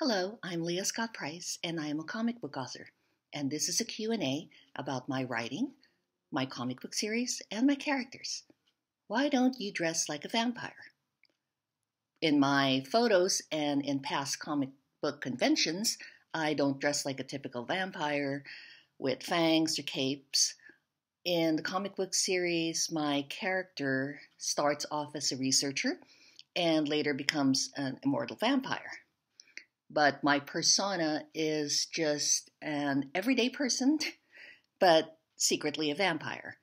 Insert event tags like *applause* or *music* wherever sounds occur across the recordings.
Hello, I'm Lia Scott Price and I am a comic book author. And this is a Q&A about my writing, my comic book series, and my characters. Why don't you dress like a vampire? In my photos and in past comic book conventions, I don't dress like a typical vampire with fangs or capes. In the comic book series, my character starts off as a researcher and later becomes an immortal vampire but my persona is just an everyday person, *laughs* but secretly a vampire.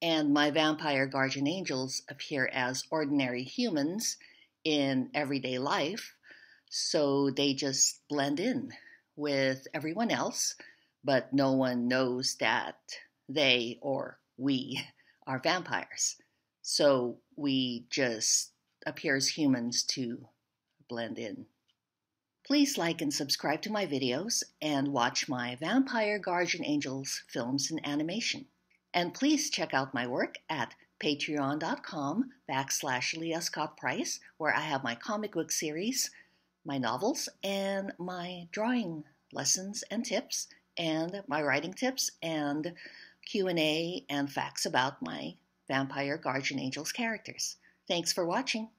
And my vampire guardian angels appear as ordinary humans in everyday life, so they just blend in with everyone else, but no one knows that they or we *laughs* are vampires. So we just appear as humans to blend in. Please like and subscribe to my videos and watch my Vampire Guardian Angels films and animation. And please check out my work at patreon.com backslash Lia Scott Price, where I have my comic book series, my novels, and my drawing lessons and tips, and my writing tips, and Q&A and facts about my Vampire Guardian Angels characters. Thanks for watching.